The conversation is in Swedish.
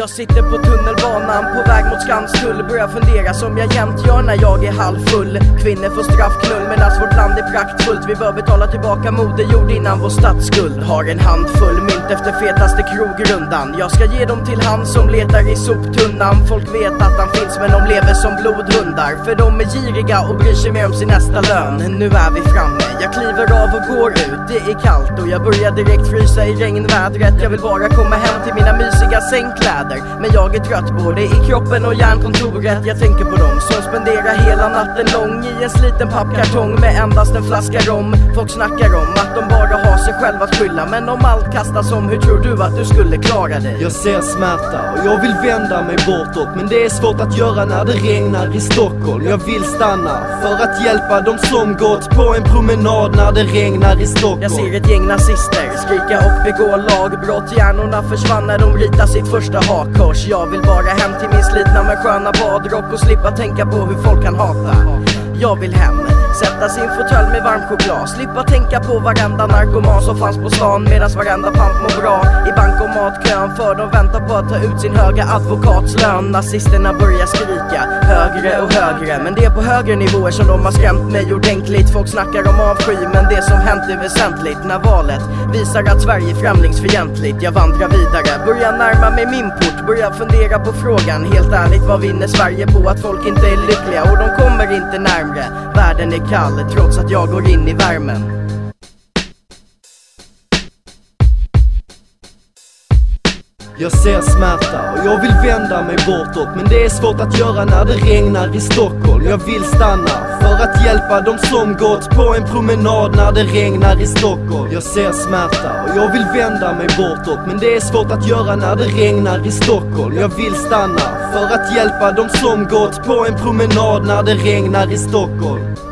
Jag sitter på tunnelbanan på väg mot Skanstull Börjar fundera som jag jämt gör när jag är halvfull Kvinnor får straffknull medan vårt land är praktfullt. Vi bör betala tillbaka moderjord innan vår statsskuld Har en handfull mynt efter fetaste krogrundan. Jag ska ge dem till han som letar i soptunnan. Folk vet att han finns men de lever som blodhundar. För de är giriga och bryr sig mer om sin nästa lön. Nu är vi framme, jag kliver av och går ut. Det är kallt och jag börjar direkt frysa i regnvädret. Jag vill bara komma hem till mina mysiga sängkläder. Men jag är trött både i kroppen och hjärnkontoret. Jag tänker på dem som spenderar hela natten lång I en sliten pappkartong med endast en flaska rom. Folk snackar om att de bara har sig själva att skylla Men om allt kastas om, hur tror du att du skulle klara dig? Jag ser smärta och jag vill vända mig bortåt Men det är svårt att göra när det regnar i Stockholm. Jag vill stanna för att hjälpa de som gått på en promenad när det regnar i Stockholm. Jag ser ett gäng nazister skrika och begå lagbrott. Hjärnorna försvann när de ritar sitt första hakkors. Jag vill bara hem till min slitna men sköna badrock och slippa tänka på hur folk kan hata. Jag vill hem Sätta sin fåtölj med varm choklad. Slippa tänka på varenda narkoman som fanns på stan Medan varenda pamp mår bra. I bankomatkön För de väntar på att ta ut sin höga advokatslön. Nazisterna börjar skrika högre och högre. Men det är på högre nivåer som de har skrämt mig ordentligt. Folk snackar om avsky men det som hänt är väsentligt. När valet visar att Sverige är främlingsfientligt Jag vandrar vidare, börjar närma mig min port Börjar fundera på frågan, helt ärligt vad vinner Sverige på att folk inte är lyckliga? Och de kommer inte närmre, världen är kall trots att jag går in i värmen. Jag ser smärta och jag vill vända mig bortåt Men det är svårt att göra när det regnar i Stockholm. Jag vill stanna för att hjälpa dem som gått på en promenad när det regnar i Stockholm. Jag ser smärta och jag vill vända mig bortåt Men det är svårt att göra när det regnar i Stockholm. Jag vill stanna för att hjälpa dem som gått på en promenad när det regnar i Stockholm.